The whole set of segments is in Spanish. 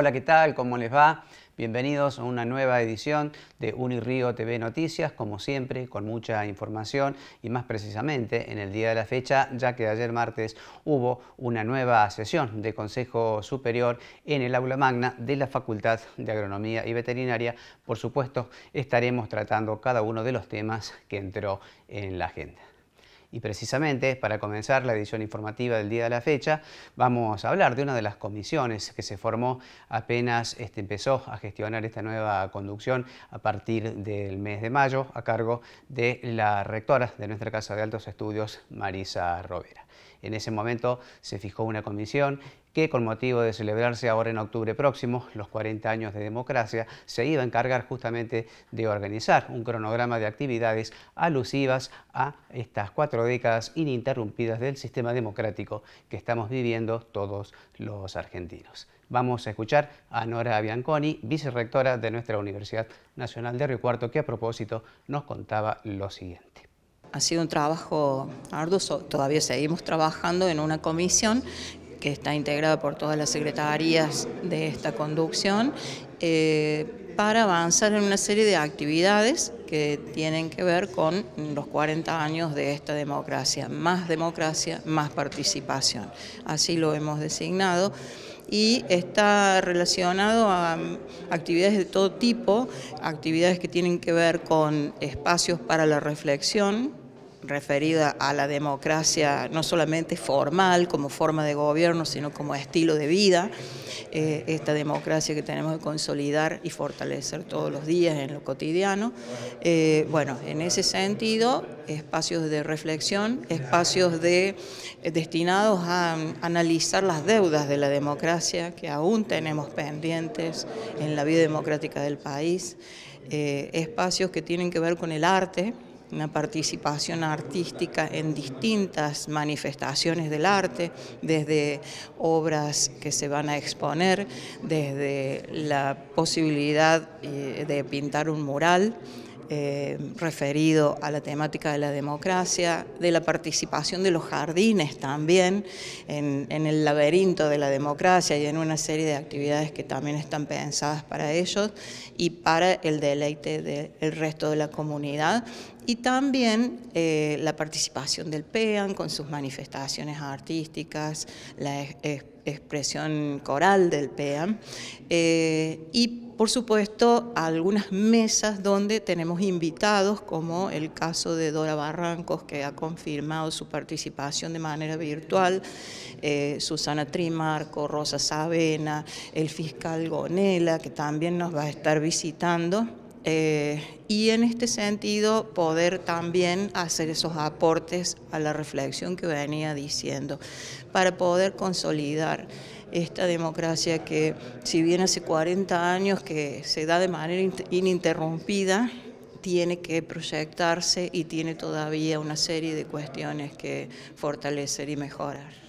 Hola, ¿qué tal? ¿Cómo les va? Bienvenidos a una nueva edición de Unirío TV Noticias, como siempre, con mucha información y más precisamente en el día de la fecha, ya que ayer martes hubo una nueva sesión de Consejo Superior en el aula magna de la Facultad de Agronomía y Veterinaria. Por supuesto, estaremos tratando cada uno de los temas que entró en la agenda. Y precisamente para comenzar la edición informativa del día de la fecha, vamos a hablar de una de las comisiones que se formó apenas este, empezó a gestionar esta nueva conducción a partir del mes de mayo a cargo de la rectora de nuestra Casa de Altos Estudios, Marisa Rovera. En ese momento se fijó una comisión que con motivo de celebrarse ahora en octubre próximo los 40 años de democracia, se iba a encargar justamente de organizar un cronograma de actividades alusivas a estas cuatro décadas ininterrumpidas del sistema democrático que estamos viviendo todos los argentinos. Vamos a escuchar a Nora Bianconi, vicerrectora de nuestra Universidad Nacional de Río Cuarto, que a propósito nos contaba lo siguiente. Ha sido un trabajo arduo, todavía seguimos trabajando en una comisión que está integrada por todas las secretarías de esta conducción, eh, para avanzar en una serie de actividades que tienen que ver con los 40 años de esta democracia. Más democracia, más participación. Así lo hemos designado y está relacionado a actividades de todo tipo, actividades que tienen que ver con espacios para la reflexión, referida a la democracia no solamente formal como forma de gobierno, sino como estilo de vida, eh, esta democracia que tenemos que consolidar y fortalecer todos los días en lo cotidiano. Eh, bueno, en ese sentido, espacios de reflexión, espacios eh, destinados a analizar las deudas de la democracia que aún tenemos pendientes en la vida democrática del país, espacios que tienen que ver con el arte, una participación artística en distintas manifestaciones del arte, desde obras que se van a exponer, desde la posibilidad eh, de pintar un mural, eh, referido a la temática de la democracia, de la participación de los jardines también en, el laberinto de la democracia y en una serie de actividades que también están pensadas para ellos y para el deleite del resto de la comunidad. Y también eh, la participación del PEAN con sus manifestaciones artísticas, la expresión coral del PEAN eh, y por supuesto, algunas mesas donde tenemos invitados, como el caso de Dora Barrancos, que ha confirmado su participación de manera virtual, eh, Susana Trimarco, Rosa Sabena, el fiscal Gonela, que también nos va a estar visitando. Eh, y en este sentido poder también hacer esos aportes a la reflexión que venía diciendo, para poder consolidar esta democracia que si bien hace 40 años que se da de manera ininterrumpida, tiene que proyectarse y tiene todavía una serie de cuestiones que fortalecer y mejorar.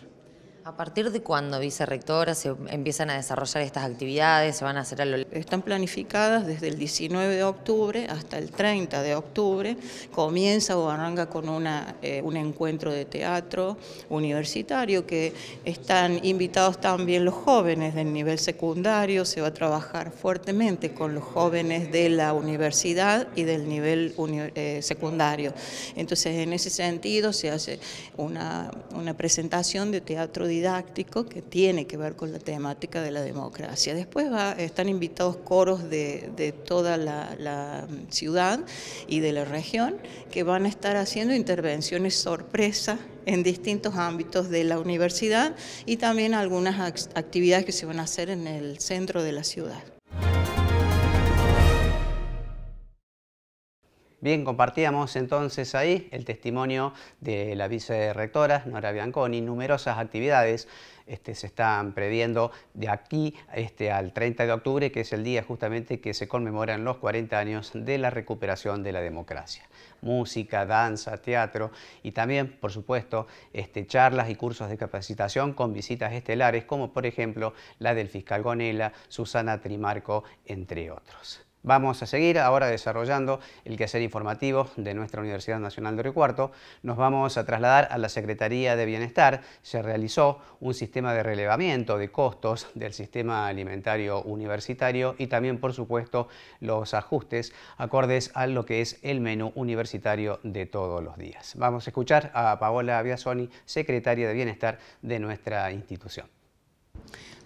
¿A partir de cuándo, vicerrectora, se empiezan a desarrollar estas actividades? ¿Se van a hacer a lo... Están planificadas desde el 19 de octubre hasta el 30 de octubre. Comienza o arranca con una, eh, un encuentro de teatro universitario que están invitados también los jóvenes del nivel secundario. Se va a trabajar fuertemente con los jóvenes de la universidad y del nivel eh, secundario. Entonces, en ese sentido, se hace una, una presentación de teatro didáctico que tiene que ver con la temática de la democracia. Después están invitados coros de, toda la, ciudad y de la región que van a estar haciendo intervenciones sorpresa en distintos ámbitos de la universidad y también algunas actividades que se van a hacer en el centro de la ciudad. Bien, compartíamos entonces ahí el testimonio de la vicerectora Nora Bianconi, numerosas actividades este, se están previendo de aquí este, al 30 de octubre, que es el día justamente que se conmemoran los 40 años de la recuperación de la democracia. Música, danza, teatro y también, por supuesto, este, charlas y cursos de capacitación con visitas estelares, como por ejemplo la del fiscal Gonela, Susana Trimarco, entre otros. Vamos a seguir ahora desarrollando el quehacer informativo de nuestra Universidad Nacional de Río Cuarto. Nos vamos a trasladar a la Secretaría de Bienestar. Se realizó un sistema de relevamiento de costos del sistema alimentario universitario y también, por supuesto, los ajustes acordes a lo que es el menú universitario de todos los días. Vamos a escuchar a Paola Biasoni, Secretaria de Bienestar de nuestra institución.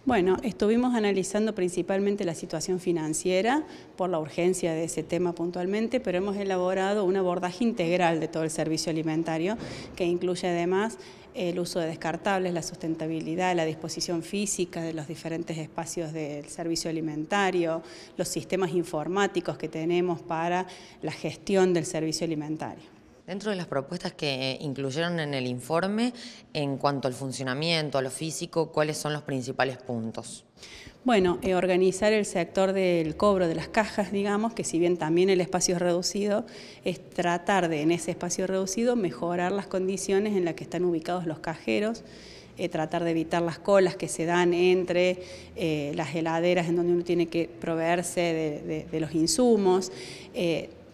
Bueno, estuvimos analizando principalmente la situación financiera por la urgencia de ese tema puntualmente, pero hemos elaborado un abordaje integral de todo el servicio alimentario que incluye además el uso de descartables, la sustentabilidad, la disposición física de los diferentes espacios del servicio alimentario, los sistemas informáticos que tenemos para la gestión del servicio alimentario. Dentro de las propuestas que incluyeron en el informe, en cuanto al funcionamiento, a lo físico, ¿cuáles son los principales puntos? Bueno, eh, organizar el sector del cobro de las cajas, digamos, que si bien también el espacio es reducido, es tratar de en ese espacio reducido mejorar las condiciones en las que están ubicados los cajeros, eh, tratar de evitar las colas que se dan entre eh, las heladeras en donde uno tiene que proveerse de, de los insumos.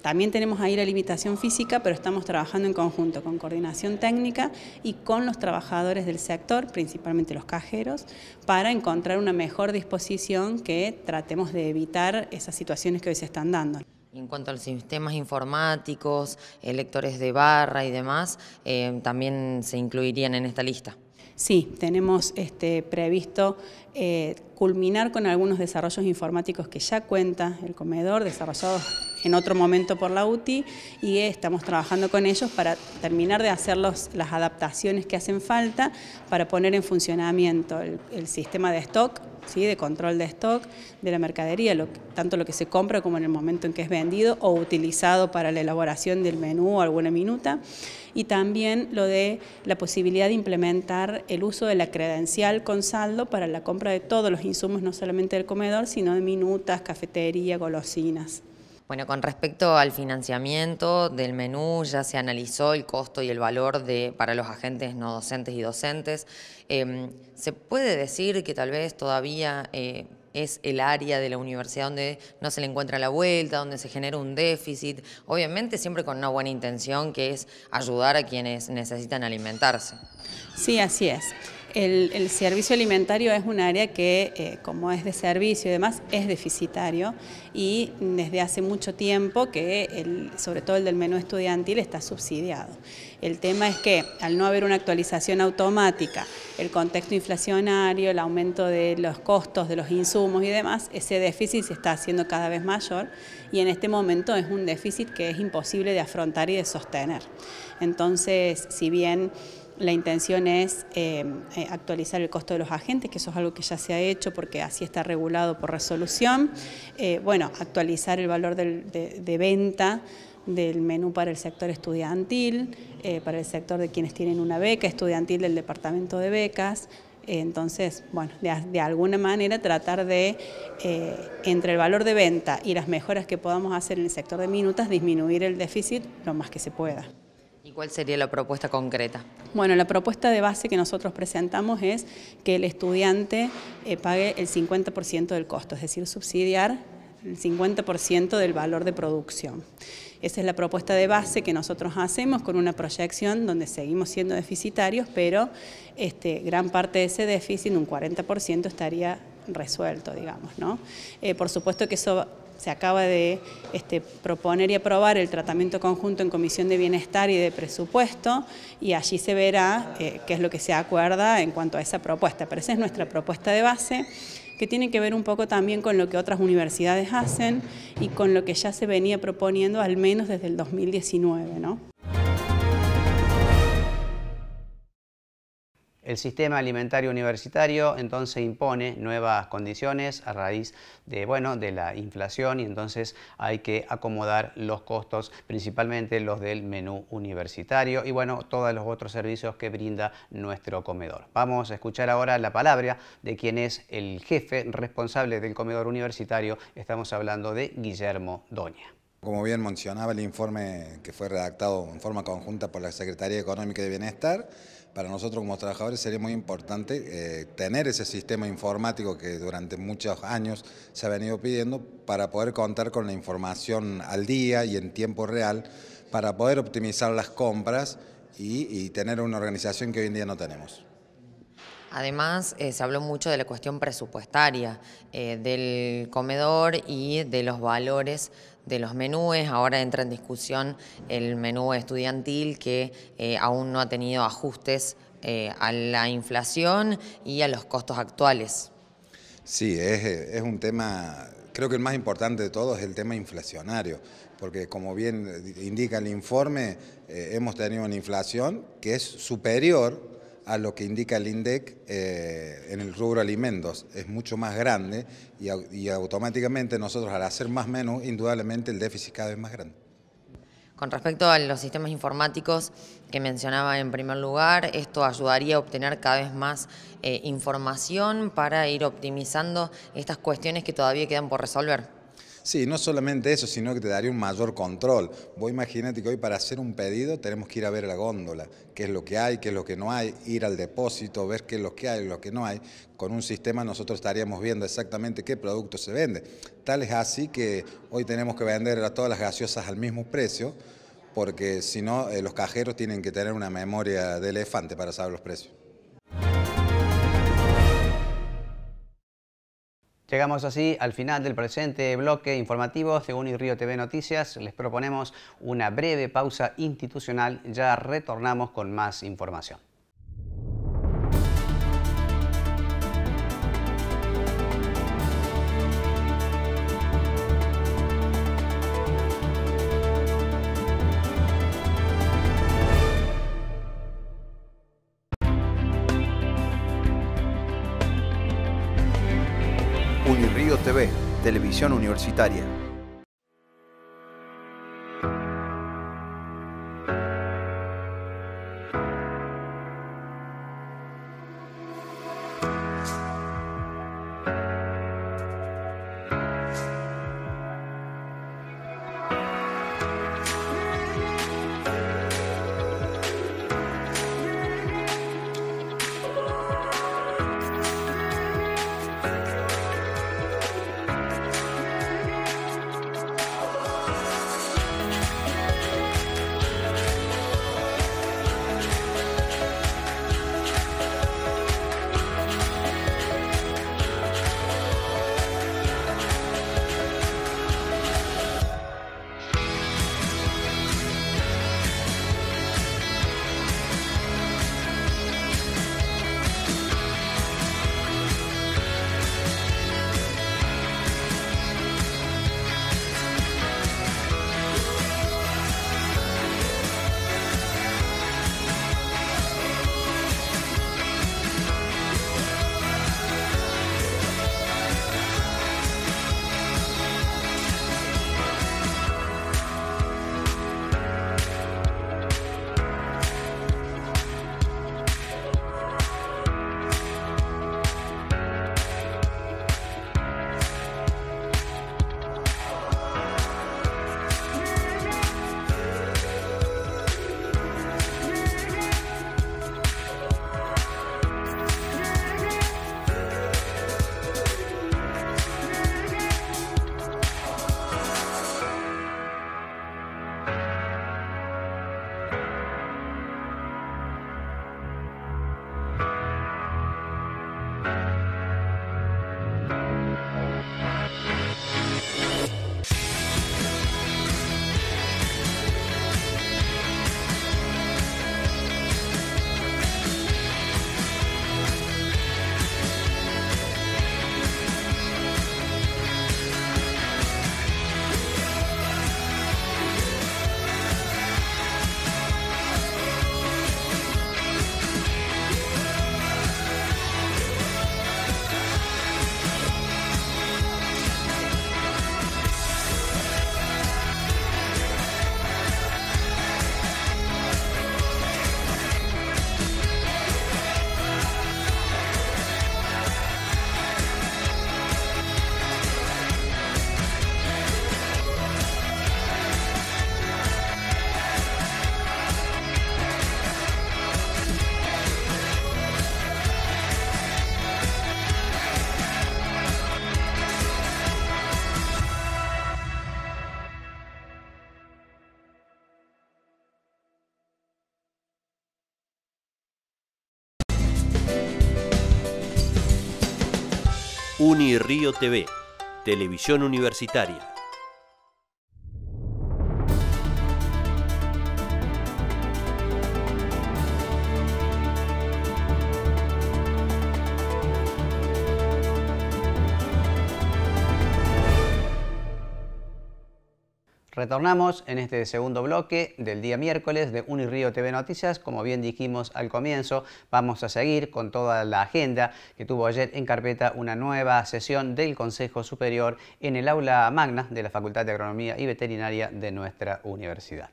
También tenemos ahí la limitación física, pero estamos trabajando en conjunto con coordinación técnica y con los trabajadores del sector, principalmente los cajeros, para encontrar una mejor disposición que tratemos de evitar esas situaciones que hoy se están dando. En cuanto a los sistemas informáticos, lectores de barra y demás, eh, también se incluirían en esta lista. Sí, tenemos este, previsto eh, culminar con algunos desarrollos informáticos que ya cuenta el comedor, desarrollados en otro momento por la UTI, y estamos trabajando con ellos para terminar de hacer las adaptaciones que hacen falta para poner en funcionamiento el sistema de stock ¿sí? de control de stock de la mercadería, tanto lo que se compra como en el momento en que es vendido o utilizado para la elaboración del menú o alguna minuta, y también lo de la posibilidad de implementar el uso de la credencial con saldo para la compra de todos los insumos, no solamente del comedor, sino de minutas, cafetería, golosinas. Bueno, con respecto al financiamiento del menú, ya se analizó el costo y el valor de, para los agentes no docentes y docentes. Em, ¿Se puede decir que tal vez todavía eh, es el área de la universidad donde no se le encuentra la vuelta, donde se genera un déficit? Obviamente siempre con una buena intención que es ayudar a quienes necesitan alimentarse. Sí, así es. El, servicio alimentario es un área que, eh, como es de servicio y demás, es deficitario y desde hace mucho tiempo que, sobre todo el del menú estudiantil, está subsidiado. El tema es que al no haber una actualización automática, el contexto inflacionario, el aumento de los costos de los insumos y demás, ese déficit se está haciendo cada vez mayor y en este momento es un déficit que es imposible de afrontar y de sostener. Entonces, si bien la intención es eh, eh, actualizar el costo de los agentes, que eso es algo que ya se ha hecho porque así está regulado por resolución. Eh, bueno, actualizar el valor de, venta del menú para el sector estudiantil, para el sector de quienes tienen una beca estudiantil del departamento de becas. entonces, bueno, de, alguna manera tratar de, entre el valor de venta y las mejoras que podamos hacer en el sector de minutas, disminuir el déficit lo más que se pueda. ¿Y cuál sería la propuesta concreta? Bueno, la propuesta de base que nosotros presentamos es que el estudiante eh, pague el 50% del costo, es decir, subsidiar el 50% del valor de producción. Esa es la propuesta de base que nosotros hacemos con una proyección donde seguimos siendo deficitarios, pero este, gran parte de ese déficit, un 40%, estaría resuelto, digamos. ¿no? Eh, por supuesto que eso se acaba de este, proponer y aprobar el tratamiento conjunto en Comisión de Bienestar y de Presupuesto y allí se verá eh, qué es lo que se acuerda en cuanto a esa propuesta. Pero esa es nuestra propuesta de base que tiene que ver un poco también con lo que otras universidades hacen y con lo que ya se venía proponiendo al menos desde el 2019. ¿no? El sistema alimentario universitario entonces impone nuevas condiciones a raíz de, bueno, de la inflación y entonces hay que acomodar los costos, principalmente los del menú universitario y bueno, todos los otros servicios que brinda nuestro comedor. Vamos a escuchar ahora la palabra de quien es el jefe responsable del comedor universitario. Estamos hablando de Guillermo Doña. Como bien mencionaba el informe que fue redactado en forma conjunta por la Secretaría Económica de Bienestar, para nosotros como trabajadores sería muy importante eh, tener ese sistema informático que durante muchos años se ha venido pidiendo para poder contar con la información al día y en tiempo real para poder optimizar las compras y, tener una organización que hoy en día no tenemos. Además, eh, se habló mucho de la cuestión presupuestaria eh, del comedor y de los valores de los menúes. Ahora entra en discusión el menú estudiantil que eh, aún no ha tenido ajustes a la inflación y a los costos actuales. Sí, es, es un tema, creo que el más importante de todo es el tema inflacionario porque como bien indica el informe, eh, hemos tenido una inflación que es superior a lo que indica el INDEC eh, en el rubro alimentos. Es mucho más grande y, automáticamente nosotros al hacer más menos, indudablemente el déficit cada vez más grande. Con respecto a los sistemas informáticos que mencionaba en primer lugar, esto ayudaría a obtener cada vez más eh, información para ir optimizando estas cuestiones que todavía quedan por resolver. Sí, no solamente eso, sino que te daría un mayor control. Vos imagínate que hoy para hacer un pedido tenemos que ir a ver la góndola, qué es lo que hay, qué es lo que no hay, ir al depósito, ver qué es lo que hay lo que no hay. Con un sistema nosotros estaríamos viendo exactamente qué producto se vende. Tal es así que hoy tenemos que vender a todas las gaseosas al mismo precio, porque si no, eh, los cajeros tienen que tener una memoria de elefante para saber los precios. Llegamos así al final del presente bloque informativo de Unirío TV Noticias. Les proponemos una breve pausa institucional. Ya retornamos con más información. Universitaria. UniRío TV, Televisión Universitaria. Retornamos en este segundo bloque del día miércoles de Unirío TV Noticias. Como bien dijimos al comienzo, vamos a seguir con toda la agenda que tuvo ayer en carpeta una nueva sesión del Consejo Superior en el aula magna de la Facultad de Agronomía y Veterinaria de nuestra universidad.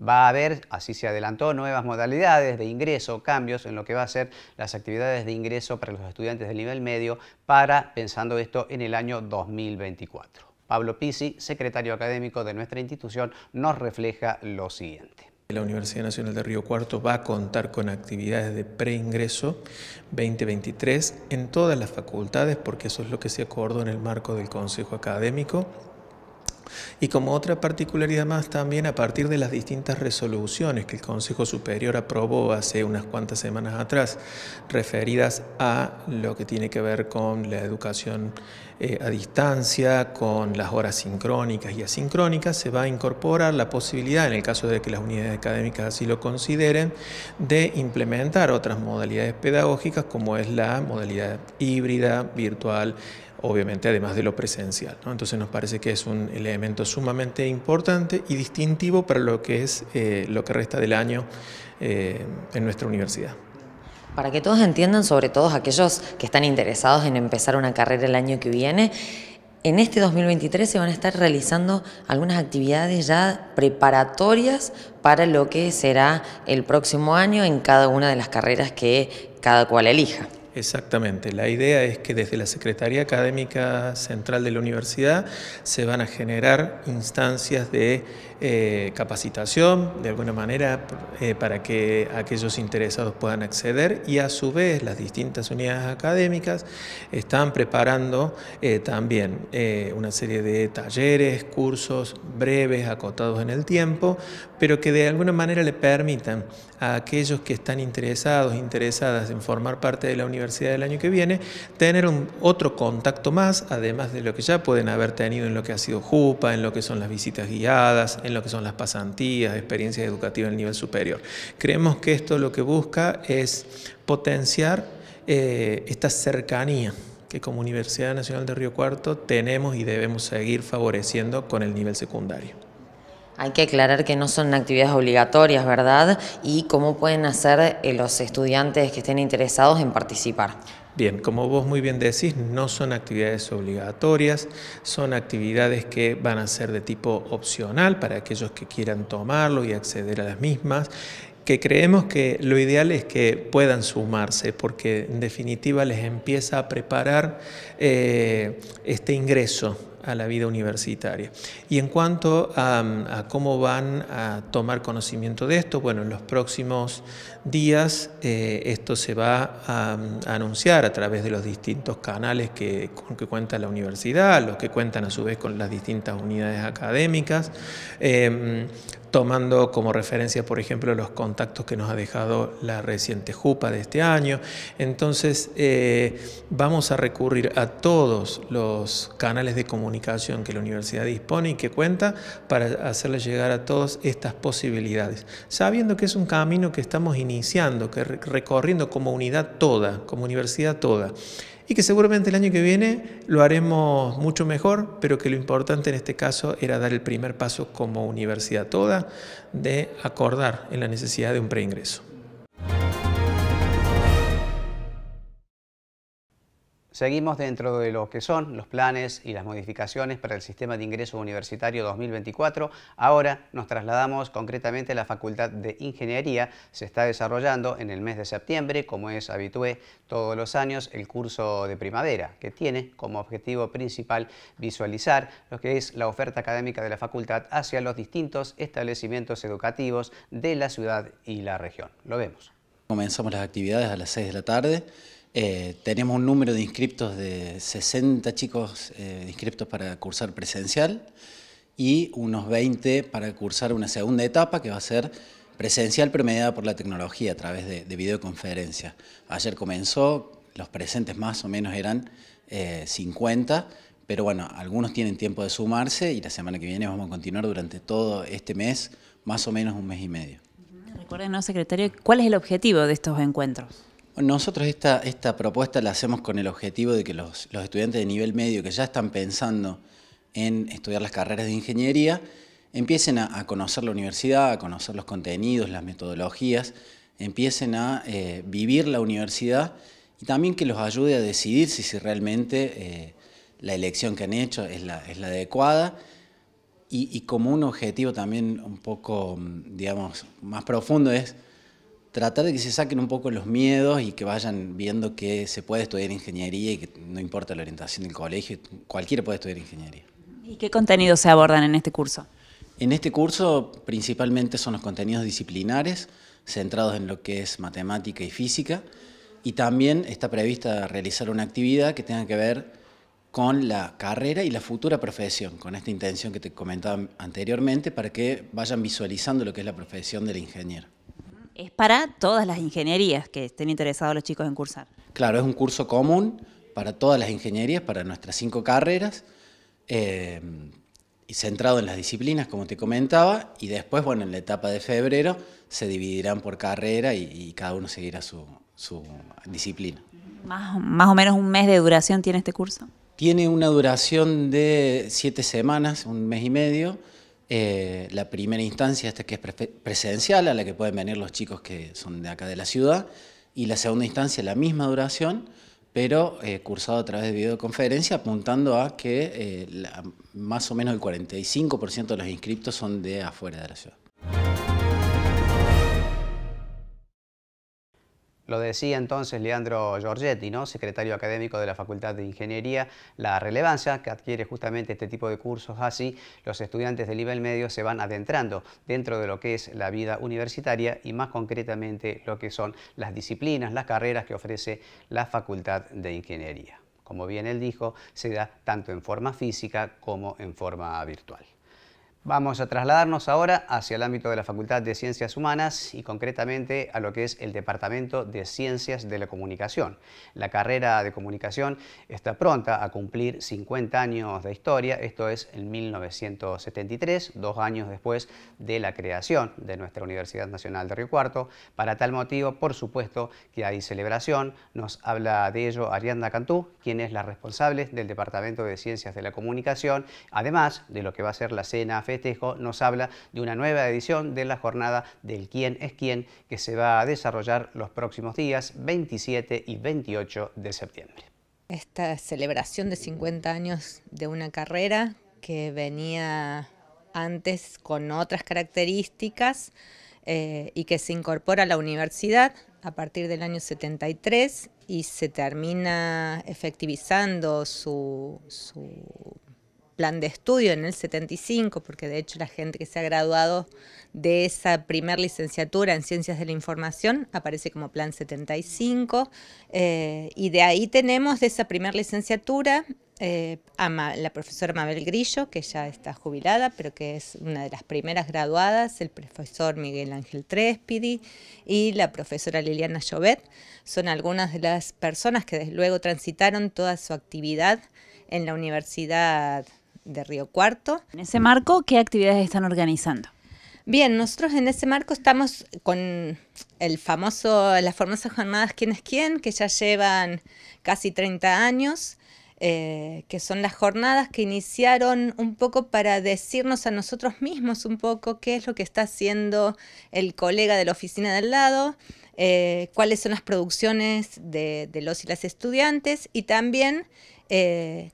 Va a haber, así se adelantó, nuevas modalidades de ingreso, cambios en lo que va a ser las actividades de ingreso para los estudiantes del nivel medio para, pensando esto, en el año 2024. Pablo Pisi, secretario académico de nuestra institución, nos refleja lo siguiente. La Universidad Nacional de Río Cuarto va a contar con actividades de preingreso 2023 en todas las facultades porque eso es lo que se acordó en el marco del Consejo Académico y como otra particularidad más también a partir de las distintas resoluciones que el Consejo Superior aprobó hace unas cuantas semanas atrás, referidas a lo que tiene que ver con la educación eh, a distancia, con las horas sincrónicas y asincrónicas, se va a incorporar la posibilidad, en el caso de que las unidades académicas así lo consideren, de implementar otras modalidades pedagógicas como es la modalidad híbrida, virtual, obviamente además de lo presencial. Entonces nos parece que es un elemento sumamente importante y distintivo para lo que es eh, lo que resta del año eh, en nuestra universidad. Para que todos entiendan, sobre todo aquellos que están interesados en empezar una carrera el año que viene, en este 2023 se van a estar realizando algunas actividades ya preparatorias para lo que será el próximo año en cada una de las carreras que cada cual elija. Exactamente. La idea es que desde la Secretaría Académica Central de la Universidad se van a generar instancias de eh, capacitación, de alguna manera, eh, para que aquellos interesados puedan acceder y a su vez las distintas unidades académicas están preparando eh, también una serie de talleres, cursos breves, acotados en el tiempo, pero que de alguna manera le permitan a aquellos que están interesados, interesadas en formar parte de la universidad del año que viene, tener un, otro contacto más, además de lo que ya pueden haber tenido en lo que ha sido JUPA, en lo que son las visitas guiadas, en lo que son las pasantías, experiencias educativas el nivel superior. Creemos que esto lo que busca es potenciar eh, esta cercanía que como Universidad Nacional de Río Cuarto tenemos y debemos seguir favoreciendo con el nivel secundario. Hay que aclarar que no son actividades obligatorias, ¿verdad? Y cómo pueden hacer eh, los estudiantes que estén interesados en participar. Bien, como vos muy bien decís, no son actividades obligatorias, son actividades que van a ser de tipo opcional para aquellos que quieran tomarlo y acceder a las mismas que creemos que lo ideal es que puedan sumarse, porque en definitiva les empieza a preparar eh, este ingreso a la vida universitaria. Y en cuanto a, cómo van a tomar conocimiento de esto, bueno, en los próximos días eh, esto se va a, anunciar a través de los distintos canales que, con que cuenta la universidad, los que cuentan a su vez con las distintas unidades académicas. Em, tomando como referencia, por ejemplo, los contactos que nos ha dejado la reciente JUPA de este año. Entonces, eh, vamos a recurrir a todos los canales de comunicación que la universidad dispone y que cuenta para hacerle llegar a todos estas posibilidades, sabiendo que es un camino que estamos iniciando, que recorriendo como unidad toda, como universidad toda y que seguramente el año que viene lo haremos mucho mejor, pero que lo importante en este caso era dar el primer paso como universidad toda de acordar en la necesidad de un preingreso. Seguimos dentro de lo que son los planes y las modificaciones para el sistema de ingreso universitario 2024. Ahora nos trasladamos concretamente a la Facultad de Ingeniería. Se está desarrollando en el mes de septiembre, como es habitué todos los años, el curso de primavera, que tiene como objetivo principal visualizar lo que es la oferta académica de la facultad hacia los distintos establecimientos educativos de la ciudad y la región. Lo vemos. Comenzamos las actividades a las 6 de la tarde. Eh, tenemos un número de inscriptos de 60 chicos eh, inscriptos para cursar presencial y unos 20 para cursar una segunda etapa que va a ser presencial pero mediada por la tecnología a través de, videoconferencia. Ayer comenzó, los presentes más o menos eran 50, pero bueno, algunos tienen tiempo de sumarse y la semana que viene vamos a continuar durante todo este mes, más o menos un mes y medio. Recuérdenos, secretario, ¿cuál es el objetivo de estos encuentros? Nosotros esta, esta propuesta la hacemos con el objetivo de que los, los estudiantes de nivel medio que ya están pensando en estudiar las carreras de ingeniería, empiecen a, conocer la universidad, a conocer los contenidos, las metodologías, empiecen a eh, vivir la universidad y también que los ayude a decidir si, realmente eh, la elección que han hecho es la, es la adecuada y, como un objetivo también un poco, digamos, más profundo es tratar de que se saquen un poco los miedos y que vayan viendo que se puede estudiar ingeniería y que no importa la orientación del colegio, cualquiera puede estudiar ingeniería. ¿Y qué contenidos se abordan en este curso? En este curso principalmente son los contenidos disciplinares, centrados en lo que es matemática y física, y también está prevista realizar una actividad que tenga que ver con la carrera y la futura profesión, con esta intención que te comentaba anteriormente, para que vayan visualizando lo que es la profesión del ingeniero. Es para todas las ingenierías que estén interesados los chicos en cursar. Claro, es un curso común para todas las ingenierías, para nuestras cinco carreras, eh, y centrado en las disciplinas, como te comentaba, y después, bueno, en la etapa de febrero se dividirán por carrera y, cada uno seguirá su, disciplina. Más, ¿Más o menos un mes de duración tiene este curso? Tiene una duración de siete semanas, un mes y medio. Eh, la primera instancia, esta que es presencial, a la que pueden venir los chicos que son de acá de la ciudad, y la segunda instancia, la misma duración, pero eh, cursado a través de videoconferencia, apuntando a que eh, más o menos el 45% de los inscriptos son de afuera de la ciudad. Lo decía entonces Leandro Giorgetti, ¿no? secretario académico de la Facultad de Ingeniería, la relevancia que adquiere justamente este tipo de cursos así, los estudiantes de nivel medio se van adentrando dentro de lo que es la vida universitaria y más concretamente lo que son las disciplinas, las carreras que ofrece la Facultad de Ingeniería. Como bien él dijo, se da tanto en forma física como en forma virtual. Vamos a trasladarnos ahora hacia el ámbito de la Facultad de Ciencias Humanas y concretamente a lo que es el Departamento de Ciencias de la Comunicación. La carrera de comunicación está pronta a cumplir 50 años de historia, esto es en 1973, dos años después de la creación de nuestra Universidad Nacional de Río Cuarto. Para tal motivo, por supuesto que hay celebración, nos habla de ello Arianda Cantú, quien es la responsable del Departamento de Ciencias de la Comunicación, además de lo que va a ser la cena festejo nos habla de una nueva edición de la jornada del quién es quién que se va a desarrollar los próximos días 27 y 28 de septiembre. Esta celebración de 50 años de una carrera que venía antes con otras características eh, y que se incorpora a la universidad a partir del año 73 y se termina efectivizando su, su plan de estudio en el 75, porque de hecho la gente que se ha graduado de esa primer licenciatura en Ciencias de la Información aparece como plan 75, eh, y de ahí tenemos de esa primer licenciatura eh, a la profesora Mabel Grillo, que ya está jubilada, pero que es una de las primeras graduadas, el profesor Miguel Ángel Trespidi y la profesora Liliana Llobet. Son algunas de las personas que desde luego transitaron toda su actividad en la Universidad de Río Cuarto. En ese marco, ¿qué actividades están organizando? Bien, nosotros en ese marco estamos con el famoso, las famosas jornadas ¿Quién es quién? que ya llevan casi 30 años, eh, que son las jornadas que iniciaron un poco para decirnos a nosotros mismos un poco qué es lo que está haciendo el colega de la oficina del lado, eh, cuáles son las producciones de, los y las estudiantes y también... Eh,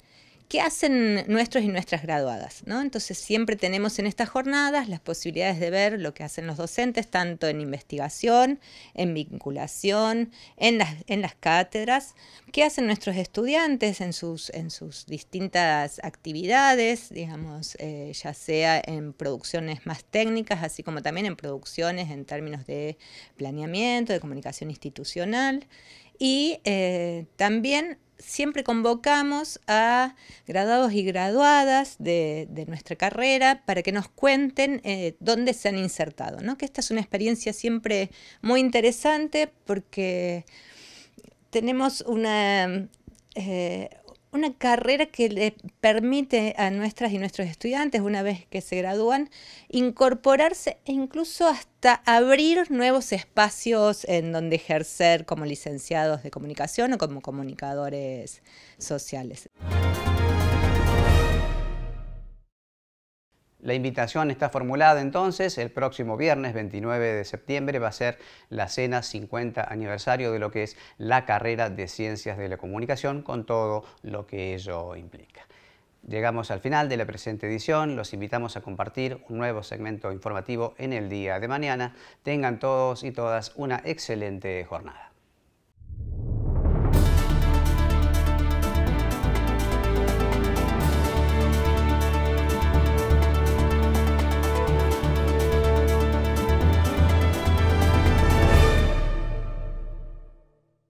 ¿Qué hacen nuestros y nuestras graduadas? ¿no? Entonces siempre tenemos en estas jornadas las posibilidades de ver lo que hacen los docentes, tanto en investigación, en vinculación, en las, cátedras, qué hacen nuestros estudiantes en sus, en sus distintas actividades, digamos, eh, ya sea en producciones más técnicas, así como también en producciones en términos de planeamiento, de comunicación institucional. Y eh, también siempre convocamos a graduados y graduadas de, nuestra carrera para que nos cuenten eh, dónde se han insertado, ¿no? que esta es una experiencia siempre muy interesante porque tenemos una, eh, una carrera que le permite a nuestras y nuestros estudiantes, una vez que se gradúan, incorporarse e incluso hasta abrir nuevos espacios en donde ejercer como licenciados de comunicación o como comunicadores sociales. La invitación está formulada entonces, el próximo viernes 29 de septiembre va a ser la cena 50 aniversario de lo que es la carrera de Ciencias de la Comunicación con todo lo que ello implica. Llegamos al final de la presente edición, los invitamos a compartir un nuevo segmento informativo en el día de mañana. Tengan todos y todas una excelente jornada.